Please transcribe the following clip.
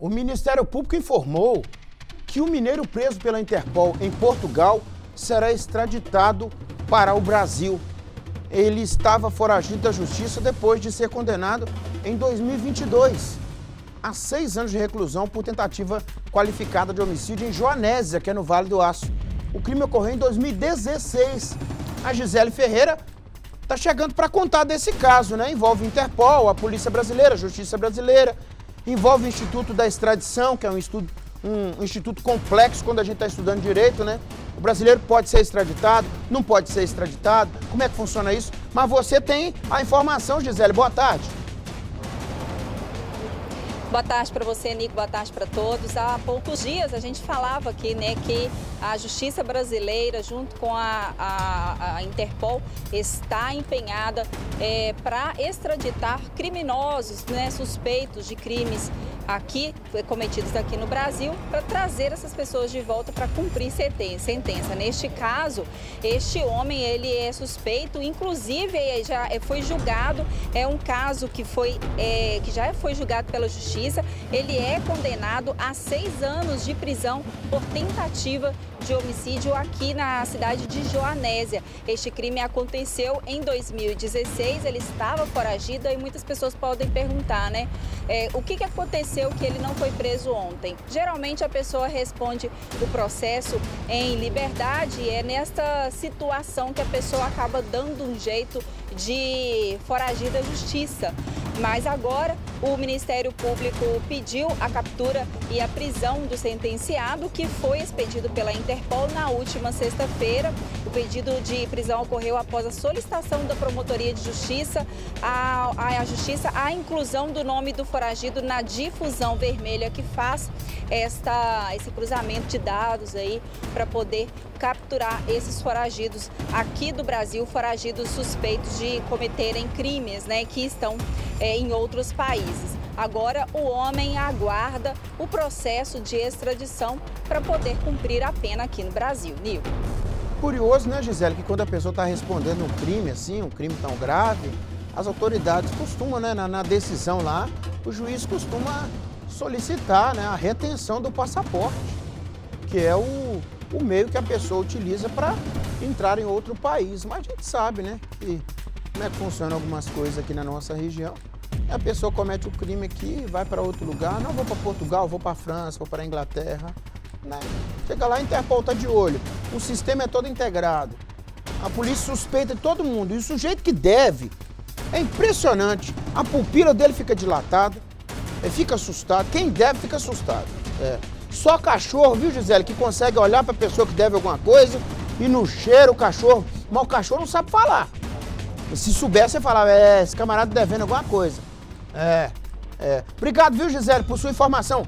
O Ministério Público informou que o mineiro preso pela Interpol em Portugal será extraditado para o Brasil. Ele estava foragido da justiça depois de ser condenado em 2022 a seis anos de reclusão por tentativa qualificada de homicídio em Joanésia, que é no Vale do Aço. O crime ocorreu em 2016. A Gisele Ferreira está chegando para contar desse caso, né? Envolve Interpol, a Polícia Brasileira, a Justiça Brasileira, envolve o Instituto da Extradição, que é um, estudo, um instituto complexo quando a gente está estudando direito, né? O brasileiro pode ser extraditado, não pode ser extraditado, como é que funciona isso? Mas você tem a informação, Gisele. Boa tarde. Boa tarde para você, Nico. Boa tarde para todos. Há poucos dias a gente falava aqui né, que a justiça brasileira, junto com a, a, a Interpol, está empenhada é, para extraditar criminosos, né, suspeitos de crimes aqui, cometidos aqui no Brasil, para trazer essas pessoas de volta para cumprir sentença. Neste caso, este homem ele é suspeito, inclusive já foi julgado, é um caso que, foi, é, que já foi julgado pela Justiça, ele é condenado a seis anos de prisão por tentativa de homicídio aqui na cidade de Joanésia. Este crime aconteceu em 2016, ele estava foragido e muitas pessoas podem perguntar, né? É, o que, que aconteceu que ele não foi preso ontem? Geralmente a pessoa responde o processo em liberdade e é nesta situação que a pessoa acaba dando um jeito de foragir da justiça. Mas agora o Ministério Público pediu a captura e a prisão do sentenciado, que foi expedido pela Interpol na última sexta-feira. O pedido de prisão ocorreu após a solicitação da Promotoria de Justiça à, à Justiça a inclusão do nome do foragido na difusão vermelha que faz esta, esse cruzamento de dados aí para poder capturar esses foragidos aqui do Brasil, foragidos suspeitos de cometerem crimes, né, que estão é, em outros países. Agora o homem aguarda o processo de extradição para poder cumprir a pena aqui no Brasil. Nil. Curioso, né, Gisele, que quando a pessoa está respondendo um crime assim, um crime tão grave, as autoridades costumam, né, na, na decisão lá, o juiz costuma solicitar né, a retenção do passaporte, que é o, o meio que a pessoa utiliza para entrar em outro país. Mas a gente sabe, né, que como é que funciona algumas coisas aqui na nossa região. A pessoa comete o crime aqui, vai para outro lugar, não vou para Portugal, vou para França, vou para Inglaterra. Né? Chega lá, a Interpol de olho. O sistema é todo integrado. A polícia suspeita de todo mundo. E o sujeito que deve é impressionante. A pupila dele fica dilatada, ele fica assustado. Quem deve fica assustado. É. Só cachorro, viu, Gisele, que consegue olhar para a pessoa que deve alguma coisa e no cheiro o cachorro. Mas o cachorro não sabe falar. Se soubesse, você falava, é, esse camarada devendo alguma coisa. É, é. Obrigado, viu, Gisele, por sua informação.